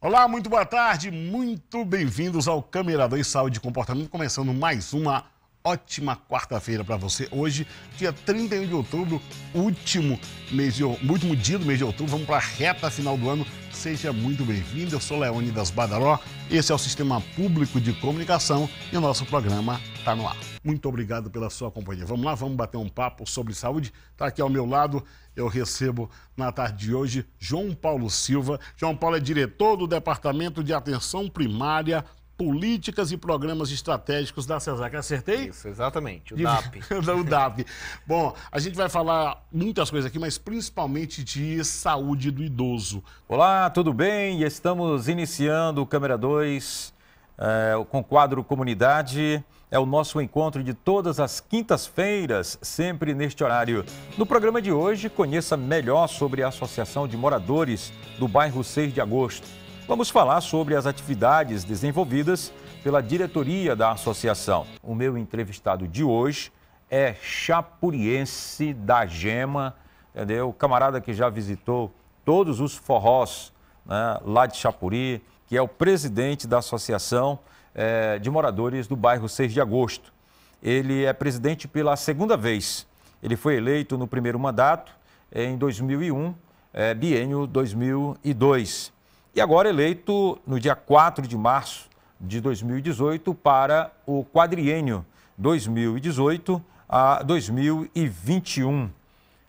Olá, muito boa tarde, muito bem-vindos ao Câmera 2 Saúde e Comportamento, começando mais uma ótima quarta-feira para você. Hoje, dia 31 de outubro, último, mês de, último dia do mês de outubro, vamos para a reta final do ano. Seja muito bem-vindo, eu sou Leônidas Badaró, esse é o Sistema Público de Comunicação e o nosso programa está no ar. Muito obrigado pela sua companhia. Vamos lá, vamos bater um papo sobre saúde. Está aqui ao meu lado, eu recebo na tarde de hoje João Paulo Silva. João Paulo é diretor do Departamento de Atenção Primária políticas e programas estratégicos da CESAC. Acertei? Isso, exatamente, o DAP. o DAP. Bom, a gente vai falar muitas coisas aqui, mas principalmente de saúde do idoso. Olá, tudo bem? Estamos iniciando o Câmera 2 é, com o quadro Comunidade. É o nosso encontro de todas as quintas-feiras, sempre neste horário. No programa de hoje, conheça melhor sobre a Associação de Moradores do bairro 6 de Agosto. Vamos falar sobre as atividades desenvolvidas pela diretoria da associação. O meu entrevistado de hoje é chapuriense da Gema, entendeu? Camarada que já visitou todos os forrós né, lá de Chapuri, que é o presidente da associação é, de moradores do bairro 6 de Agosto. Ele é presidente pela segunda vez. Ele foi eleito no primeiro mandato em 2001, é, biênio 2002 e agora eleito no dia 4 de março de 2018 para o quadriênio 2018 a 2021.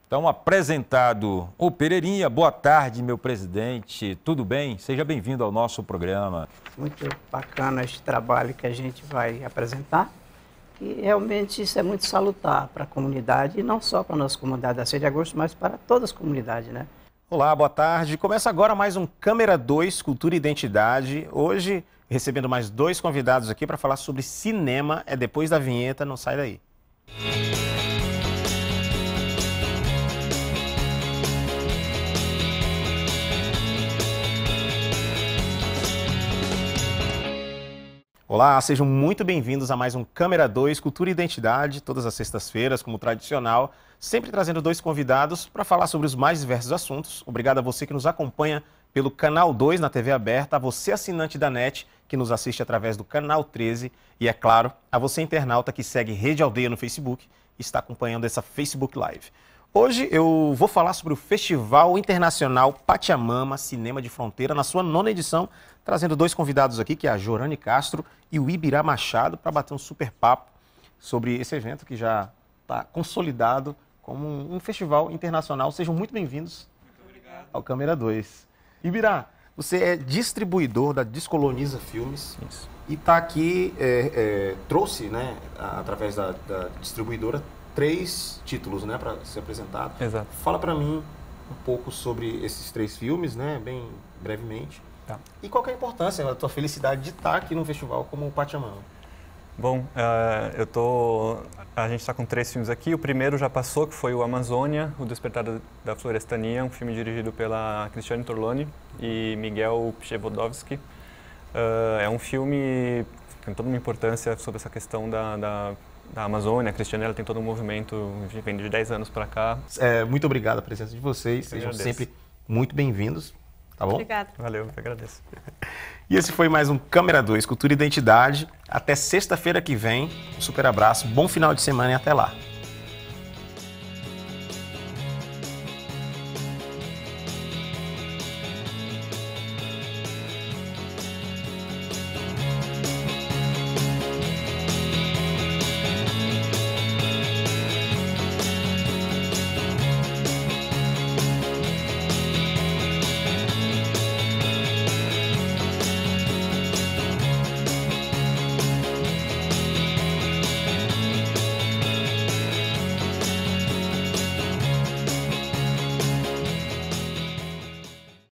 Então, apresentado o Pereirinha, boa tarde, meu presidente, tudo bem? Seja bem-vindo ao nosso programa. Muito bacana este trabalho que a gente vai apresentar, e realmente isso é muito salutar para a comunidade, e não só para a nossa comunidade da 6 de agosto, mas para todas as comunidades, né? Olá, boa tarde. Começa agora mais um Câmera 2 Cultura e Identidade. Hoje, recebendo mais dois convidados aqui para falar sobre cinema. É depois da vinheta, não sai daí. Olá, sejam muito bem-vindos a mais um Câmera 2 Cultura e Identidade, todas as sextas-feiras, como tradicional, sempre trazendo dois convidados para falar sobre os mais diversos assuntos. Obrigado a você que nos acompanha pelo canal 2 na TV aberta, a você assinante da NET que nos assiste através do canal 13 e, é claro, a você internauta que segue Rede Aldeia no Facebook e está acompanhando essa Facebook Live. Hoje eu vou falar sobre o Festival Internacional Pachamama Cinema de Fronteira, na sua nona edição, trazendo dois convidados aqui, que é a Jorane Castro e o Ibirá Machado, para bater um super papo sobre esse evento que já está consolidado como um festival internacional. Sejam muito bem-vindos ao Câmera 2. Ibirá, você é distribuidor da Descoloniza Filmes Isso. e está aqui, é, é, trouxe, né, através da, da distribuidora, três títulos, né, para ser apresentado. Exato. Fala para mim um pouco sobre esses três filmes, né, bem brevemente. Tá. E qual é a importância, a tua felicidade de estar aqui no festival como o Pachamama? Bom, uh, eu tô, a gente está com três filmes aqui. O primeiro já passou, que foi o Amazônia, o Despertar da Florestania, um filme dirigido pela Cristiane Torloni e Miguel Przewodowski. Uh, é um filme tem toda uma importância sobre essa questão da, da da Amazônia, a Cristiane tem todo um movimento, vem de 10 anos para cá. É, muito obrigado a presença de vocês, eu sejam agradeço. sempre muito bem-vindos, tá bom? Obrigada. Valeu, eu agradeço. E esse foi mais um Câmera 2, Cultura e Identidade. Até sexta-feira que vem, um super abraço, bom final de semana e até lá.